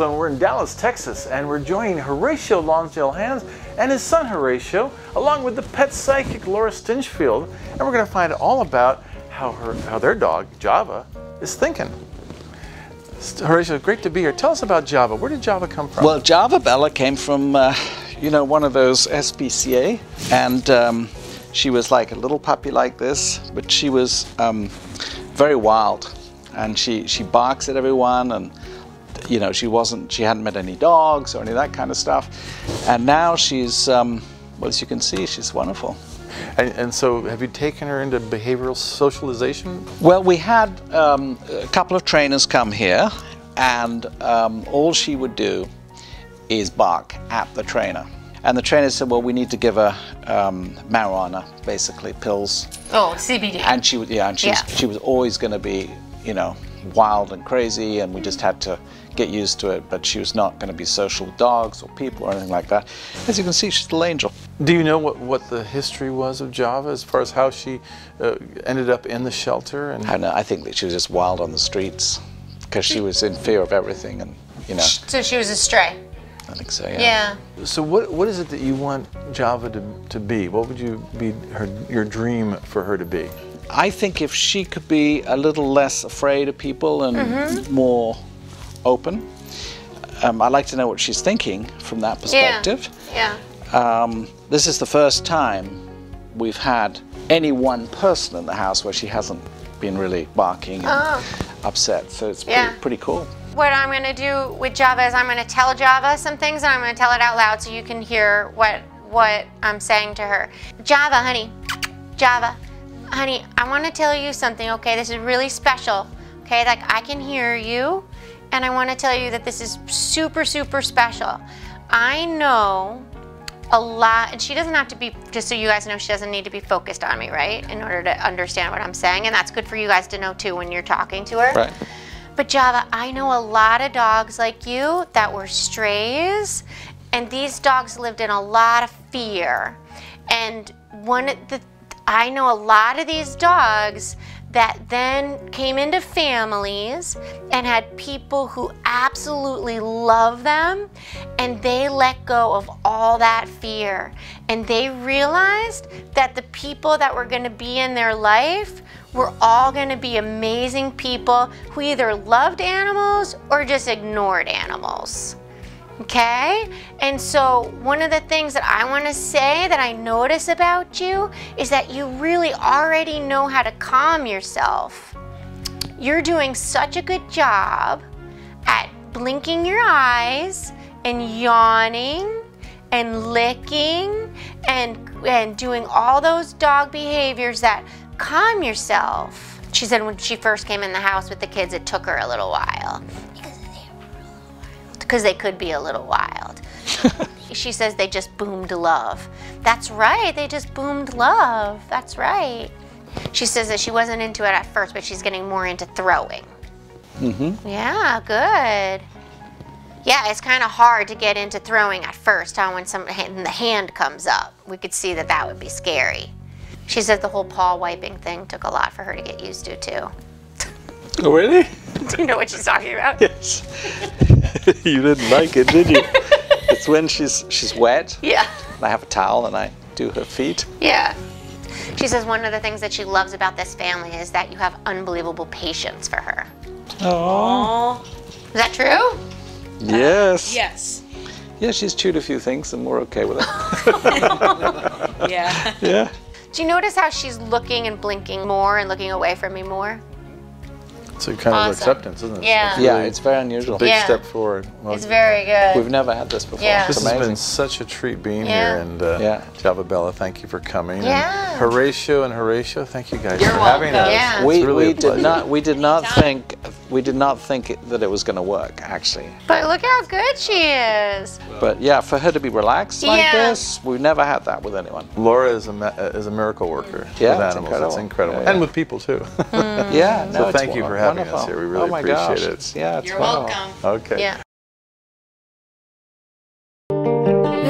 So we're in Dallas, Texas, and we're joining Horatio Lonsdale Hands and his son Horatio, along with the pet psychic Laura Stinchfield, and we're going to find all about how her, how their dog Java is thinking. Horatio, great to be here. Tell us about Java. Where did Java come from? Well, Java Bella came from, uh, you know, one of those SPCA, and um, she was like a little puppy like this, but she was um, very wild, and she she barks at everyone, and you know, she wasn't, she hadn't met any dogs or any of that kind of stuff, and now she's, um, well, as you can see, she's wonderful. And, and, so, have you taken her into behavioral socialization? Well, we had um, a couple of trainers come here, and um, all she would do is bark at the trainer. And the trainer said, "Well, we need to give her um, marijuana, basically pills." Oh, CBD. And she would, yeah, and she yeah. was, she was always going to be, you know, wild and crazy, and we just had to get used to it. But she was not going to be social with dogs or people or anything like that. As you can see, she's a little angel. Do you know what, what the history was of Java as far as how she uh, ended up in the shelter? And I know. I think that she was just wild on the streets because she was in fear of everything, and you know. So she was a stray. I think so. Yeah. Yeah. So what what is it that you want Java to, to be? What would you be her your dream for her to be? I think if she could be a little less afraid of people and mm -hmm. more open, um, I'd like to know what she's thinking from that perspective. Yeah. yeah. Um, this is the first time we've had any one person in the house where she hasn't been really barking and oh. upset. So it's yeah. pretty, pretty cool. What I'm going to do with Java is I'm going to tell Java some things and I'm going to tell it out loud so you can hear what what I'm saying to her. Java, honey. Java, honey, I want to tell you something, okay? This is really special, okay? Like, I can hear you, and I want to tell you that this is super, super special. I know a lot, and she doesn't have to be, just so you guys know, she doesn't need to be focused on me, right? In order to understand what I'm saying, and that's good for you guys to know too when you're talking to her. Right. But Java, I know a lot of dogs like you that were strays, and these dogs lived in a lot of fear. And one of the I know a lot of these dogs that then came into families and had people who absolutely love them and they let go of all that fear. And they realized that the people that were going to be in their life were all going to be amazing people who either loved animals or just ignored animals okay? And so one of the things that I want to say that I notice about you is that you really already know how to calm yourself. You're doing such a good job at blinking your eyes and yawning and licking and, and doing all those dog behaviors that calm yourself. She said when she first came in the house with the kids, it took her a little while because they could be a little wild. she says they just boomed love. That's right, they just boomed love. That's right. She says that she wasn't into it at first, but she's getting more into throwing. Mm-hmm. Yeah, good. Yeah, it's kind of hard to get into throwing at first, huh? When some the hand comes up, we could see that that would be scary. She said the whole paw wiping thing took a lot for her to get used to too. Oh, really? Do you know what she's talking about? Yes. you didn't like it, did you? it's when she's she's wet. Yeah. I have a towel and I do her feet. Yeah. She says one of the things that she loves about this family is that you have unbelievable patience for her. Oh. Is that true? Yes. Uh, yes. Yeah, she's chewed a few things and we're okay with it. yeah. Yeah. Do you notice how she's looking and blinking more and looking away from me more? It's a kind awesome. of acceptance, isn't it? Yeah. It's really, yeah, it's very unusual. It's a big yeah. step forward. Well, it's very good. We've never had this before. Yeah. This it's has amazing. been such a treat being yeah. here. And uh, yeah. Java Bella, thank you for coming. Yeah. And Horatio and Horatio, thank you guys You're for welcome. having us. Yeah. We, really we did not we did not think we did not think it, that it was going to work actually. But look how good she is. But yeah, for her to be relaxed like Yeah. this, we've never had that with anyone. Laura is a is a miracle worker Yeah, with it's animals. incredible. It's incredible, Yeah, yeah. and with people too. Mm. Yeah, no, So it's thank you for having wonderful. us here. We really oh my appreciate gosh, it. It's, yeah, it's You're wonderful. welcome. okay. Yeah.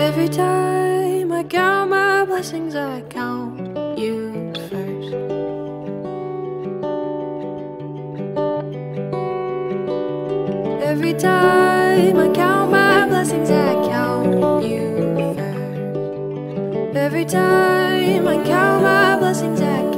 Every time I count my blessings, I count you Every time I count my blessings, I count you first. Every time I count my blessings, I